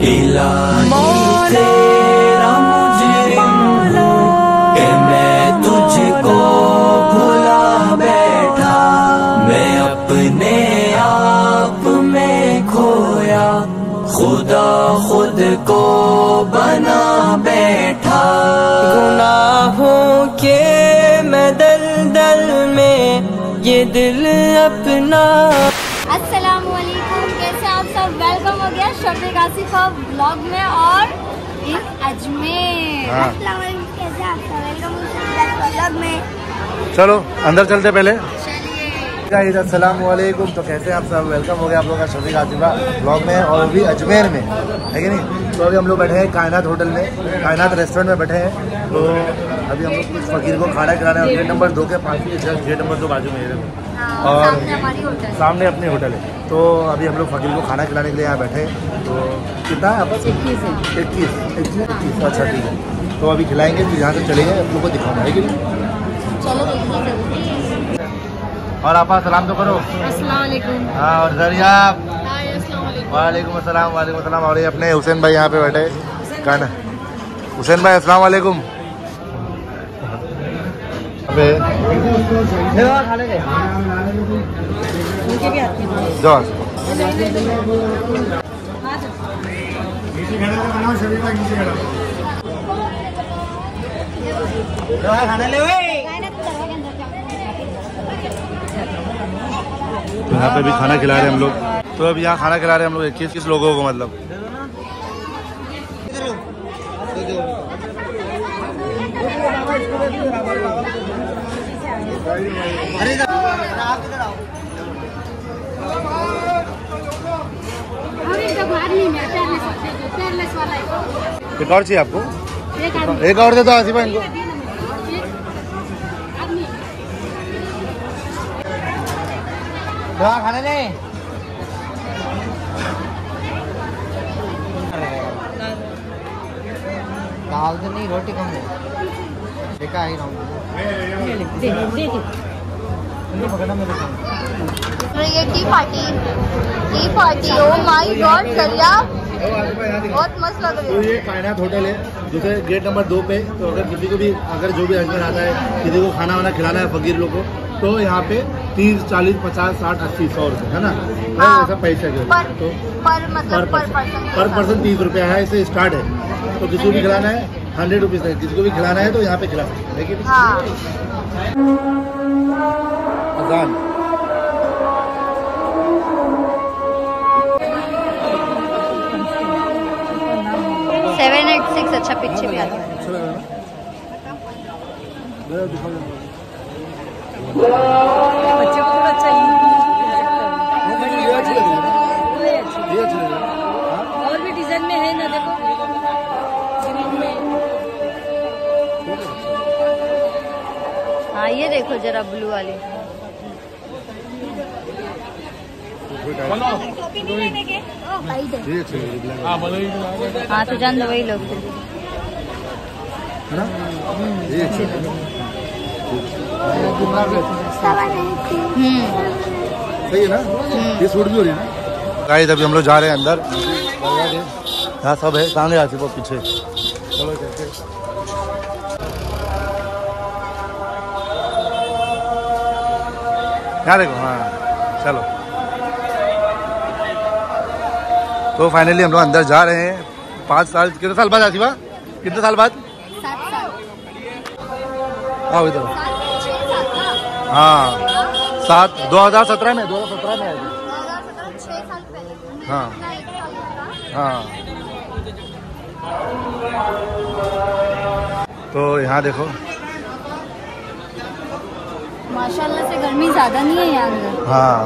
इलाही तेरा मुजरिम भुला बैठा। मैं अपने आप में खोया, खुदा खुद को बना बैठा। गुनाहों के मैं दल दल में ये दिल अपना वेलकम काशी गया ब्लॉग में और इन अजमेर। वेलकम हो। ब्लॉग में चलो अंदर चलते पहले। वालेकुम। तो कहते हैं आप सब? वेलकम हो गया आप लोग का शफीक आसिफा ब्लॉग में और भी अजमेर में। है कि नहीं? तो अभी हम लोग बैठे हैं कायनात होटल में कायनात रेस्टोरेंट में बैठे हैं। तो अभी हम लोग कुछ फकीर को खाना खिलाना है। गेट नंबर दो के पास ही जस्ट गेट नंबर दो बाजू में है हाँ, और सामने हमारी होटल अपनी होटल है। तो अभी हम लोग फकीर को खाना खिलाने के लिए यहाँ बैठे हैं। तो कितना है आपस इक्कीस इक्कीस। इक्कीस इक्कीस। अच्छा ठीक है। तो अभी खिलाएँगे फिर यहाँ से चलेंगे। आप लोग को दिखाऊँगा है कि और आप सलाम तो करो। अस्सलाम वालेकुम। हाँ और दरिया वालेकुम अस्सलाम वालेकुम अस्सलाम। और ये अपने हुसैन भाई यहाँ पे बैठे। कहना हुसैन भाई, अस्सलाम वालेकुम। जाओ तो यहाँ पे भी खाना खिला रहे हैं हम लोग। तो अब यहाँ खाना खिला रहे हैं हम लोग इक्कीस किस लोगों को मतलब। अरे तो बाहर नहीं मैं पैरलेस पैरलेस वाला है एक और चाहिए आपको? एक और दे दो आसिफा इनको। आदमी खाने ले। दाल तो नहीं रोटी कम है। देखा ही रहा ये tea party tea party oh my god दरिया बहुत मस्त लग रही तो है। ये कायनात होटल है जैसे गेट नंबर दो पे तो अगर किसी को भी अगर जो भी अजमेर आता है किसी को खाना वाना खिलाना है फकीर लोग को तो यहाँ पे तीस चालीस पचास साठ अस्सी सौ रुपये है ना? हाँ। ऐसा पैसे के पर तो पर मतलब पर पर्सन तीस रुपया है इसे स्टार्ट है। तो किसी को भी खिलाना है हंड्रेड रुपीज़ है किसी को भी खिलाना है तो यहाँ पे खिला सकते हैं। हाँ अजान। सेवन एट सिक्स अच्छा पीछे भी आता है। हाँ ये देखो जरा ब्लू वाली। है हाँ तो जान दो वही लोग है अच्छी है हम्म। सही है ना ये सूट भी हो रही है ना गाइस अभी हम लोग जा रहे हैं अंदर। यहाँ सब है सामने आसिफ वो पीछे। यहाँ देखो हाँ। चलो। तो फाइनली हम लोग अंदर जा रहे हैं। पाँच साल कितने साल बाद आसिफा कितने साल बाद? आओ इधर। हाँ। सात दो हज़ार सत्रह में दो हज़ार सत्रह में पहले। हाँ। हाँ। तो यहाँ देखो। माशाल्लाह से गर्मी ज़्यादा नहीं है यहाँ अंदर। हाँ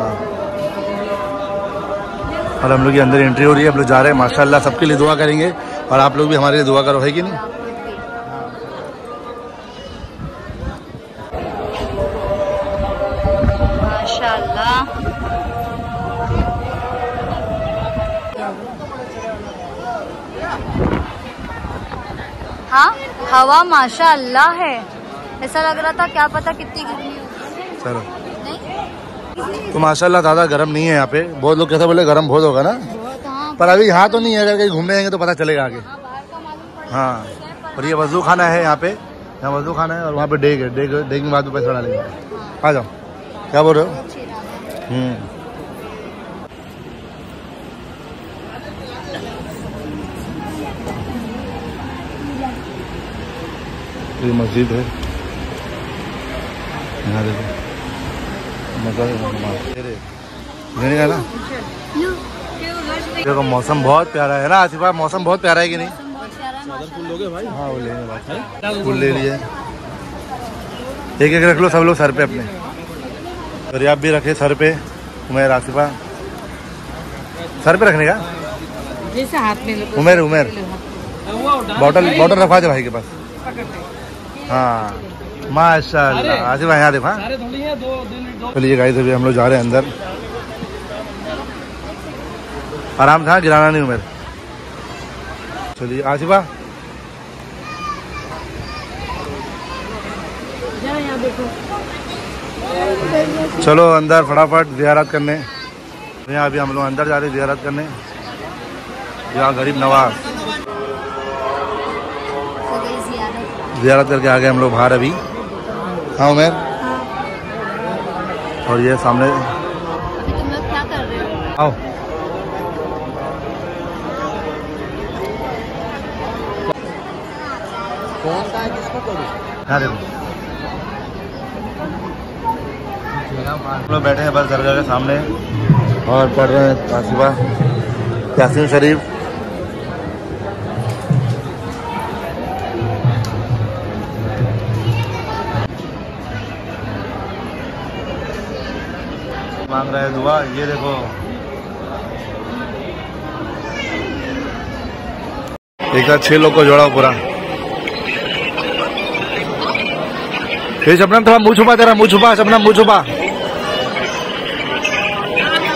और हम लोग की अंदर एंट्री हो रही है हम लोग जा रहे हैं। माशाल्लाह सबके लिए दुआ करेंगे। और आप लोग भी हमारे लिए दुआ करो है कि नहीं? हाँ हवा माशाल्लाह है। ऐसा लग रहा था क्या पता कितनी गर्मी चलो। तो माशाल्लाह दादा गर्म नहीं है यहाँ पे। बहुत लोग कैसे बोले गर्म बहुत होगा ना? पर अभी यहाँ तो नहीं है अगर कहीं घूमने जाएँगे तो पता चलेगा आगे। हाँ, और ये वज़ू खाना है यहाँ पे। यहाँ वज़ू खाना है और वहाँ पे डेग है। डेग डेग में बाद में पैसा डालेंगे आ जाओ। क्या बोल रहे हो। हम्म। मस्जिद है। यहाँ देखो। देखो, मौसम बहुत प्यारा है ना आसिफा मौसम बहुत प्यारा है कि नहीं? है फूल ले लिए। एक एक रख लो सब लोग सर पे अपने। और आप भी रखे सर पे, उमेर आसिफा सर पे रखने का? उमेर उमेर। बॉटल बॉटल रखवा दे भाई के पास। हाँ। माशाल्लाह। आसिफा यहाँ देखो हाँ चलिए गाइस अभी हम लोग जा रहे हैं अंदर। आराम से हाँ गिराना नहीं उमेर चलिए आसिफा चलो अंदर फटाफट जियारत करने। यहाँ अभी हम लोग अंदर जा रहे हैं जियारत करने। यहाँ गरीब नवाज़। जियारत। जियारत करके आ गए हम लोग बाहर अभी। हाँ उमेर? हाँ। और ये सामने? अभी तुम लोग क्या कर रहे हो? आओ। कौन है किसको करूँ? लोग बैठे हैं बस दरगाह के सामने। और पढ़ रहे हैं आसिफा यासीन शरीफ। रहे हैं दुआ, ये देखो। एक साथ छह लोग को जोड़ा पूरा। फिर शबनम थोड़ा मुँह छुपा, तेरा मुँह छुपा शबनम मुँह छुपा।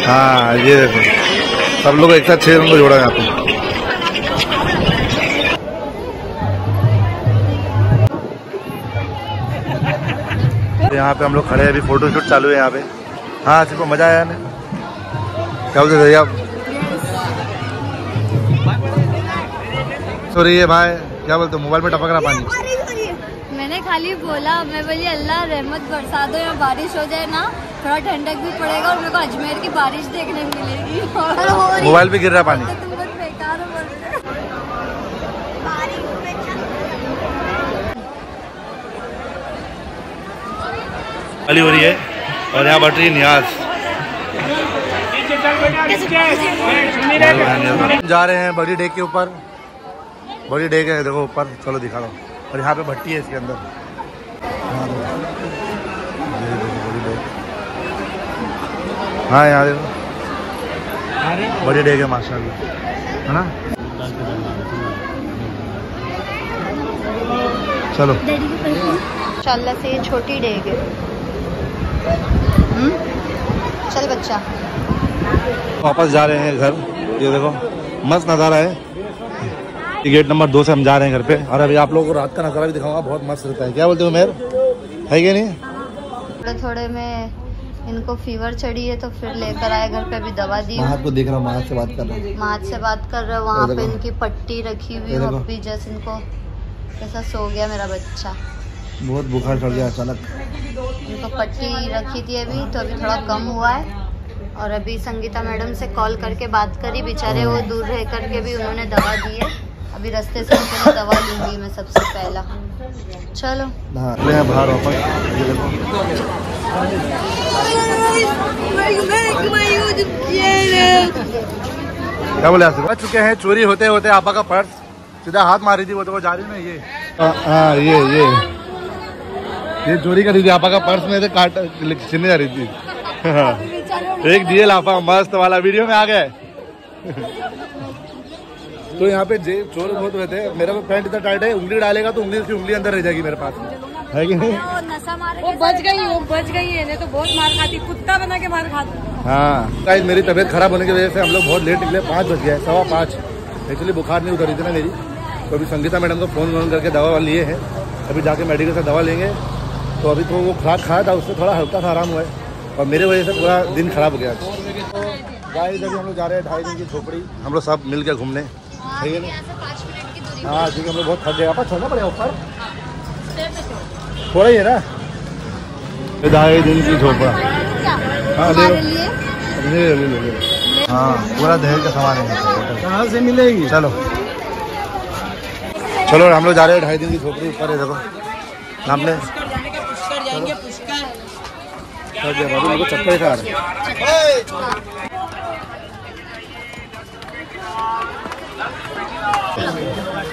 हाँ ये देखो। सब लोग एक साथ छह लोगों को जोड़ा यहाँ पे। यहाँ पे हम लोग खड़े हैं, अभी फ़ोटो शूट चालू है यहाँ पे। हाँ सिर्फ़ मज़ा आया ना। क्या बोलते भैया? आप सॉरी ये भाई क्या बोलते मोबाइल में टपक रहा पानी। मैंने खाली बोला मैं बोली अल्लाह रहमत बरसा दो या बारिश हो जाए ना थोड़ा ठंडक भी पड़ेगा और मेरे को अजमेर की बारिश देखने मिलेगी। और मोबाइल पे गिर रहा है पानी। तो तुम बहुत बेकार हो बोल रहे। खाली हो रही है। और यहाँ रही है न्याज जा रहे हैं बड़ी डेक के ऊपर बड़ी डेक है देखो ऊपर चलो दिखा दो और यहाँ पे भट्टी है इसके अंदर हाँ यहाँ देखो बड़ी डेक है माशाल्लाह है ना चलो माशाल्लाह से छोटी डेग है हम्म? चल बच्चा। वापस जा रहे हैं घर। ये देखो मस्त नज़ारा है। गेट नंबर दो से हम जा रहे हैं घर पे। और अभी आप लोगों को रात का नज़ारा भी दिखाऊँगा बहुत मस्त रहता है। क्या बोलते हो मेर है कि नहीं? थोड़े थोड़े में इनको फीवर चढ़ी है तो फिर लेकर आए घर पे। अभी दवा दी। आपको देख रहा हूँ से बात कर रहा हूँ। माँ से बात कर रहे हो वहाँ पे इनकी पट्टी रखी हुई है अभी जैसे इनको कैसा सो गया मेरा बच्चा। बहुत बुखार चढ़ गया अचानक। इनको पट्टी रखी थी अभी तो अभी थोड़ा कम हुआ है। और अभी संगीता मैडम से कॉल करके बात करी बेचारे वो दूर रह करके भी उन्होंने दवा दी है। अभी रास्ते से उनके लिए दवा लूँगी मैं सबसे पहला। चलो। हाँ बाहर वापस। ये देखो क्या बोले आप बच चुके हैं चोरी होते होते आपा का पर्स सीधा हाथ मारी थी वो तो वो जा रही ना ये। हाँ हाँ, ये ये। ये चोरी करी थी आपा का पर्स में से काट छीनने जा रही थी। हाँ। एक दिए लाफा मस्त वाला वीडियो में आ गए। तो यहाँ पे जे चोर बहुत रहते हैं। मेरा पैंट इतना टाइट है उंगली डालेगा तो उंगली की उंगली अंदर रह जाएगी मेरे पास है कि नहीं? वो बच गई वो बच गई है नहीं तो बहुत मार खाती कुत्ता बना के मार खाती। हाँ। गाइस मेरी तबीयत खराब होने की वजह से हम लोग बहुत लेट निकले पाँच बज गया सवा पाँच। एक्चुअली बुखार नहीं उतरी थी ना मेरी। तो अभी संगीता मैडम को फ़ोन वोन करके दवा लिए हैं। अभी जाके मेडिकल से दवा लेंगे। तो अभी तो वो खुराक खाया था, उससे थोड़ा हल्का सा आराम हुआ और मेरे वजह से पूरा दिन खराब हो गया तो गाइस, अभी हम लोग जा रहे हैं ढाई दिन की झोपड़ी। हम लोग सब मिल के घूमने। सही है हाँ क्योंकि हम लोग बहुत थक गए। आपस छोड़ना पड़ेगा ऊपर? थोड़ा ही है ना? ढाई दिन की झोपड़ा। हाँ हाँ पूरा दहेज का सामान है। कहाँ से मिलेगी? चलो। चलो, हम लोग जा रहे हैं ढाई दिन की झोपड़ी ऊपर है देखो। ले थक गया बाबू मेरे को चक्कर खा रहे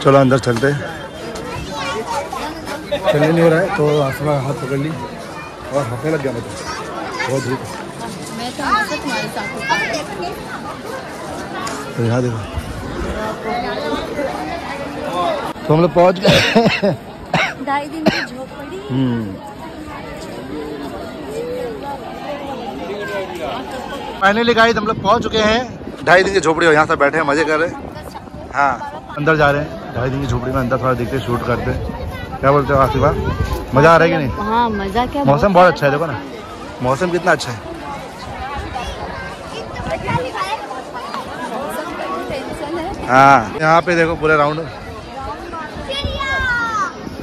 चलो अंदर चलते चलने नहीं हो रहा है तो आसमा हाथ पकड़ ली। और हंसने लग गया मुझे बहुत धूप तो हूँ। तो यहाँ देखो। तो हम लोग पहुँच गए। ढाई दिन की झोपड़ी। फाइनली गाइस हम लोग पहुँच चुके हैं। ढाई दिन की झोपड़ी हो यहाँ से बैठे हैं मज़े कर रहे हैं। हाँ। अंदर जा रहे हैं। ढाई दिन की झोपड़ी में अंदर थोड़ा देखते शूट करते क्या बोलते हो आसिफा? मज़ा आ रहा है कि नहीं? हाँ मज़ा क्या मौसम बहुत अच्छा है देखो ना। मौसम कितना अच्छा है। हाँ। यहाँ पे देखो पूरे राउंड।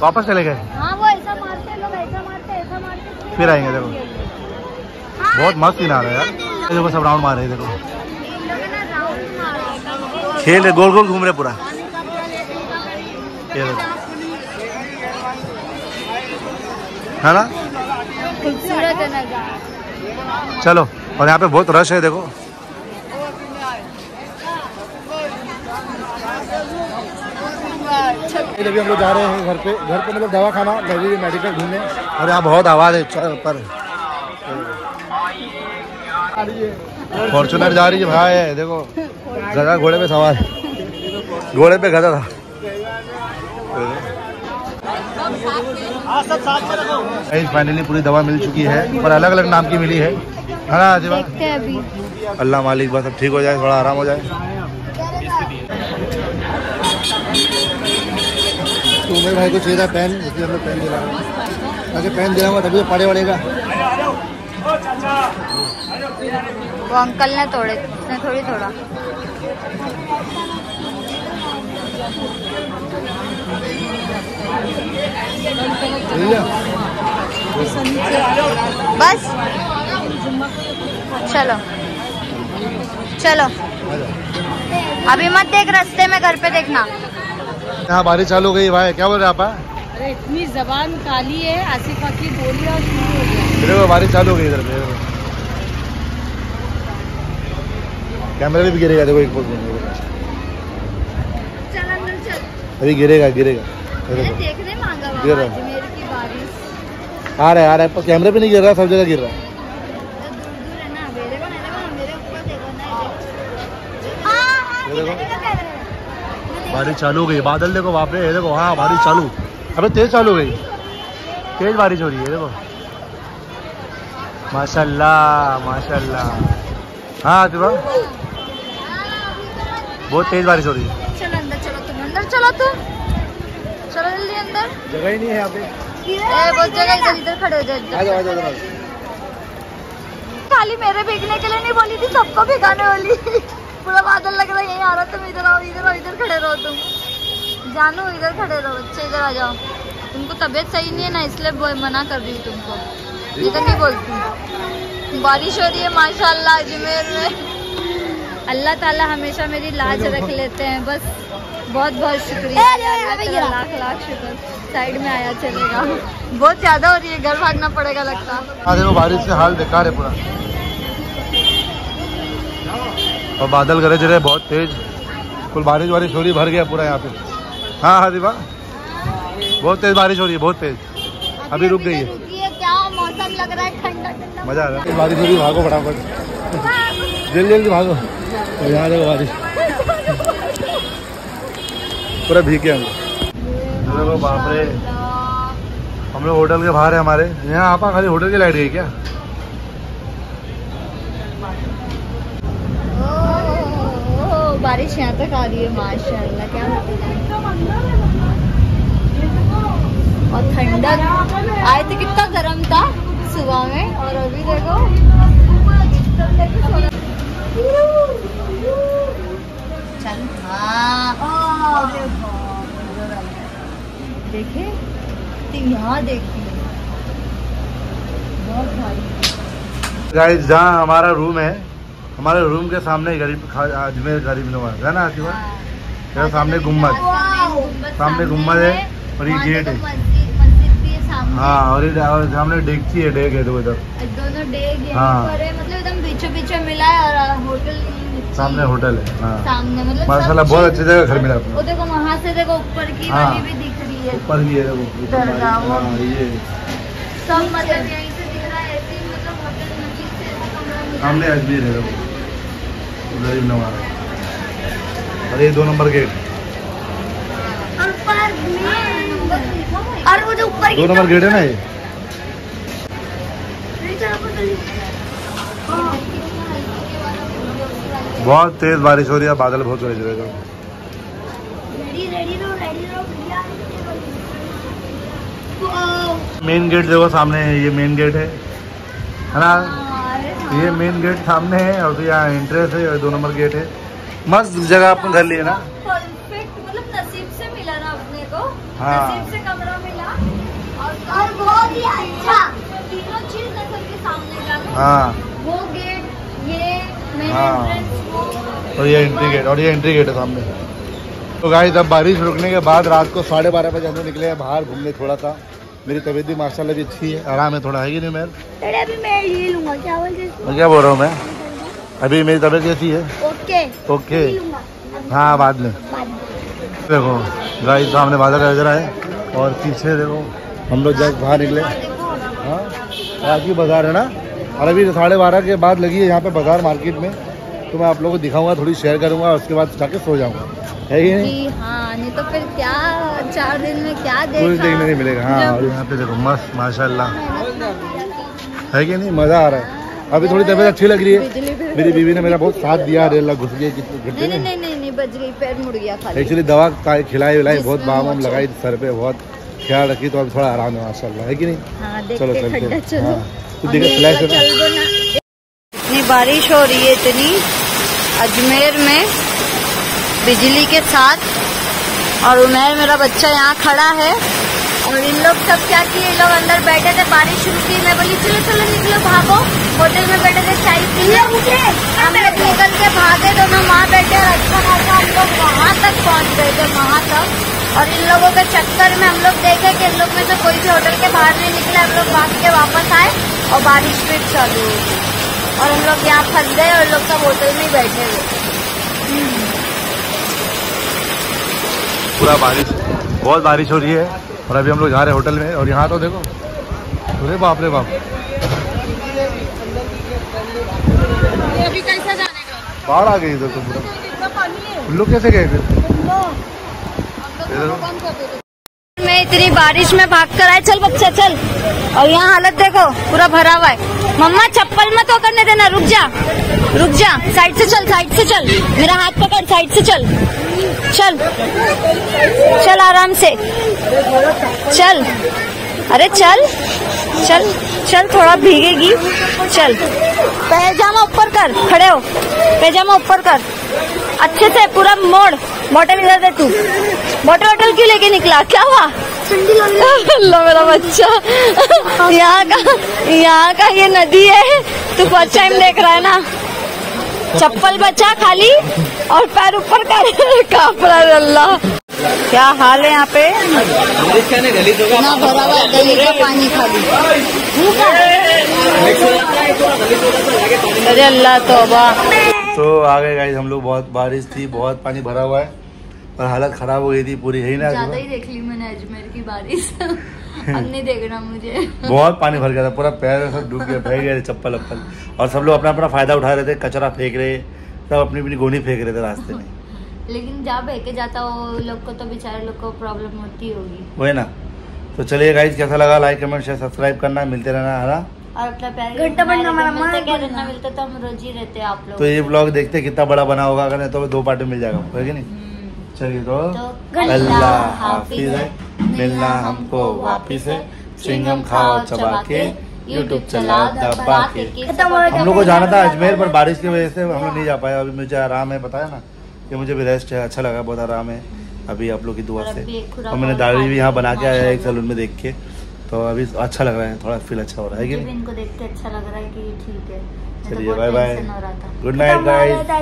वापस चले गए? हाँ हैं हैं, हैं। फिर आएँगे देखो। बहुत मस्त सीन आ रहा है यार। देखो सब राउंड मार रहे देखो। इन लोगों ने राउंड मारा खेल रहे गोल गोल घूम रहे पूरा। है ना? चलो और यहाँ पे बहुत रश है देखो। अभी हम लोग जा रहे हैं घर पे घर पे मतलब दवा खाना मेडिकल घूमने और यहाँ बहुत आवाज़ है पर। फॉर्चुनर जा रही है भाई है देखो गधा घोड़े पे सवार। घोड़े पे गधा था। फाइनली पूरी दवा मिल चुकी है पर अलग अलग नाम की मिली है। है ना आजिबा अभी। अल्लाह मालिक बस अब ठीक हो जाए थोड़ा आराम हो जाए। तो मेरे भाई को चाहिए पेन इसलिए हमने पेन दिला ताकि पेन दिलाऊँगा तभी तो पढ़े पड़ेगा वो अंकल ने तोड़े उसने थोड़ी थोड़ा बस। चलो। चलो। अभी मत देख रास्ते में घर पे देखना। यहाँ बारिश चालू हो गई? भाई क्या बोल रहे आप? अरे इतनी जबान काली है आसिफा की बोली और शुरू हो गया। बारिश चालू हो गई इधर पे कैमरा भी गिरेगा देखो एक पोस्ट चल अंदर चल अभी गिरेगा गिरेगा। गिर रहा है। आ रहा है आ रहा है। पर कैमरे पे नहीं गिर रहा सब जगह गिर रहा है? बारिश चालू हो गई। बादल देखो वहाँ पे देखो। हाँ बारिश चालू। अबे तेज चालू हो गई। तेज बारिश हो रही है देखो। माशाल्लाह माशाल्लाह। हाँ आतिफा बहुत तेज बारिश हो रही है। चलो अंदर चलो तुम अंदर चलो तुम। चलो जल्दी अंदर। जगह ही नहीं है यहाँ पे। बहुत जगह इधर इधर खड़े हो जाओ। खाली मेरे भीगने के लिए नहीं बोली थी सबको भिगाने वाली। पूरा बादल लग रहा है यहीं आ रहा तुम इधर आओ इधर आओ इधर खड़े रहो तुम। जानू इधर खड़े रहो बच्चे इधर आ जाओ। तुमको तबीयत सही नहीं है ना इसलिए मना कर रही हूँ तुमको। इधर नहीं बोलती। बारिश हो रही है माशाल्लाह अजमेर में। अल्लाह ताला हमेशा मेरी लाज रख लेते हैं बस बहुत बहुत शुक्रिया। लाख लाख शुक्र साइड में आया चलेगा। बहुत ज़्यादा हो रही है घर भागना पड़ेगा लगता। हाँ देखो बारिश से हाल बेकार है पूरा। और बादल गरज रहे बहुत तेज। कुल बारिश वारिश हो रही भर गया पूरा यहाँ पे। हाँ हाँ दीपा बहुत तेज बारिश हो रही है बहुत तेज। अभी रुक गई है। क्या मौसम लग रहा है ठंडा ठंडा। मज़ा आ रहा है। बारिश हो रही भागो फटाफट। जल्दी जल्दी भागो। यहाँ देखो बारिश। पूरा भीग लोग। देखो बाप रे। हम लोग होटल के बाहर है हमारे। यहाँ आपा खाली होटल की लाइट गई क्या? बारिश यहाँ तक आ रही है माशाल्लाह क्या और ठंडक आए थे कितना गर्म था सुबह में और अभी देखो। चल हाँ देखे? तो यहाँ देखिए बहुत भारी गाइस जहाँ हमारा रूम है हमारे रूम के सामने गरीब अजमेर गरीब नवाज़। है ना आसिफा सामने गुंबद सामने गुंबद है और ये गेट है। है और ये सामने डेगची है डेग है दो इधर दोनों डेग यहीं हाँ। पर मतलब एकदम बीचों बीचों मिला है और होटल सामने होटल है हाँ। सामने मतलब माशाल्लाह बहुत अच्छी जगह घर मिला वो देखो वहाँ से देखो ऊपर की हाँ। भी दिख रही है। ऊपर भी है दरगाह वो। हाँ ये। सब मतलब यहीं से दिख रहा है ऐसे ही मतलब होटल मस्जिद से ऐसा कमरा मिला। सामने अजमेर है वो गरीब नवाज़ और ये दो नंबर गेट। और में। दो नंबर गेट है ना ये? बहुत तेज बारिश हो रही है बादल बहुत हो रहे ready ready ready main gate देखो सामने है ये मेन गेट है। है ना? ये मेन गेट सामने है और फिर यहाँ एंट्रेंस है और दो नंबर गेट है। मस्त जगह अपन घर लिए ना। परफेक्ट मतलब नसीब से मिला ना अपने को। हाँ। नसीब से कमरा और बहुत ही अच्छा। तीनों चीज़ के सामने हाँ। वो गेट ये हाँ। एंट्रेंस और ये एंट्री गेट और ये एंट्री गेट है सामने। तो गाइस अब बारिश रुकने के बाद रात को साढ़े बारह बजे हम निकले हैं बाहर घूमने थोड़ा सा। मेरी तबीयत भी माशाल्लाह भी अच्छी है आराम है थोड़ा है कि नहीं अरे अभी मैं ये लूँगा क्या मैं क्या बोल रहा हूँ मैं अभी मेरी तबीयत कैसी है। ओके। ओके। हाँ बाद में। देखो गाइस सामने बादल नज़र आए और पीछे देखो हम लोग जस्ट बाहर निकले। हाँ आज की बाज़ार है ना? और अभी साढ़े बारह के बाद लगी है यहाँ पे बाज़ार मार्केट में। तो मैं आप लोगों को दिखाऊँगा थोड़ी शेयर करूँगा और उसके बाद जाके सो जाऊँगा। है कि नहीं? हाँ नहीं तो फिर क्या चार दिन में क्या कुछ देखने नहीं मिलेगा। हाँ और यहाँ पे देखो मस्त माशाल्लाह। है कि नहीं? मज़ा आ रहा है। अभी थोड़ी तबीयत अच्छी लग रही है। मेरी बीवी ने मेरा बहुत साथ दिया रेला घुस गई कितने नहीं नहीं नहीं बच गई पैर मुड़ गया एक्चुअली दवा खिलाई विलाई बहुत बाम वाम लगाई सर पे बहुत। ख्याल रखी तो अभी थोड़ा आराम है माशाल्लाह। है कि नहीं? हाँ चलो चलते चलो। हाँ, तो देखो फ्लैश है ना। इतनी बारिश हो रही है इतनी। अजमेर में बिजली के साथ। और उमेर मेरा बच्चा यहाँ खड़ा है। और इन लोग सब क्या किए? इन लोग अंदर बैठे थे बारिश शुरू की। मैं बोली चलो चलो निकलो भागो। होटल में बैठे थे चाय पी मुझे हम लोग निकल के भागे दोनों वहाँ बैठे। और अच्छा खासा हम लोग वहाँ तक पहुँच गए थे वहाँ तक। और इन लोगों के चक्कर में हम लोग देखे कि इन लोग में से कोई भी होटल के बाहर नहीं निकले। हम लोग भाग के वापस आए और बारिश फिर चालू हो गई। और हम लोग यहाँ फंस गए और लोग सब होटल में ही बैठे हुए। पूरा बारिश बहुत बारिश हो रही है और अभी हम लोग जा रहे हैं होटल में। और यहाँ तो देखो अरे बाप रे बाप। अभी कैसा जाने का? बाढ़ आ गई इधर तो पूरा। लोग कैसे गए फिर? मैं इतनी बारिश में भाग कर आए। चल बच्चा, चल। और यहाँ हालत देखो, पूरा भरा हुआ है। मम्मा, चप्पल मत वो करने देना, रुक जा। रुक जा। साइड से चल, साइड से चल। मेरा हाथ पकड़, साइड से चल। चल। चल आराम से। चल। अरे चल। चल। चल, थोड़ा भीगेगी। चल। पैजामा ऊपर कर। खड़े हो। पैजामा ऊपर कर। अच्छे से पूरा मोड़। बॉटल इधर दे तू। बॉटल वॉटल क्यों लेके निकला? क्या हुआ? अल्लाह मेरा बच्चा। यहाँ का यहाँ का ये नदी है। तू फ़र्स्ट टाइम देख रहा है ना। चप्पल बचा खाली और पैर ऊपर कर। काँप रहा है अल्लाह? क्या हाल है यहाँ पे? ना भरा हुआ गली का पानी खाली। अरे अल्लाह तो आ गए गाइस हम लोग बहुत बारिश थी बहुत पानी भरा हुआ है और हालत खराब हो गई थी पूरी है ना ज़्यादा ही देख ली मैंने अजमेर की बारिश। अब नहीं देखना मुझे। बहुत पानी भर गया था पूरा पैर सब डूब गया बह गए चप्पल अप्पल और सब लोग अपना अपना फ़ायदा उठा रहे थे कचरा फेंक रहे सब अपनी अपनी गोनी फेंक रहे थे रास्ते में। लेकिन जहाँ बहके जाता वो लोग को तो बेचारे लोग को प्रॉब्लम होती होगी। वही ना। तो चलिए गाइज़ कैसा लगा लाइक कमेंट शेयर सब्सक्राइब करना मिलते रहना है ना? और घंटा बंद हमारा मन क्या मिलता तो हम रोज ही रहते आप लोग। तो ये ब्लॉग देखते कितना बड़ा बना होगा अगर नहीं तो दो पार्ट में मिल जाएगा है कि नहीं? हम्म, चलिए तो तो अल्लाह हाफिज है। मिलना हमको वापिस है। चिंगम खाओ चबा के। यूट्यूब चलाओ दबा के। खत्म हो गया हम लोग को जाना था अजमेर पर बारिश की वजह से हम लोग नहीं जा पाए। अभी मुझे आराम है बताया ना? कि मुझे भी रेस्ट है अच्छा लगा बहुत आराम है। अभी आप लोग की दुआ से। और मैंने दाढ़ी भी यहाँ बना के आया है एक। सैलून में देख के। तो अभी अच्छा लग रहा है थोड़ा फील अच्छा हो रहा है कि चलिए bye bye good night guys